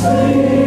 Sing.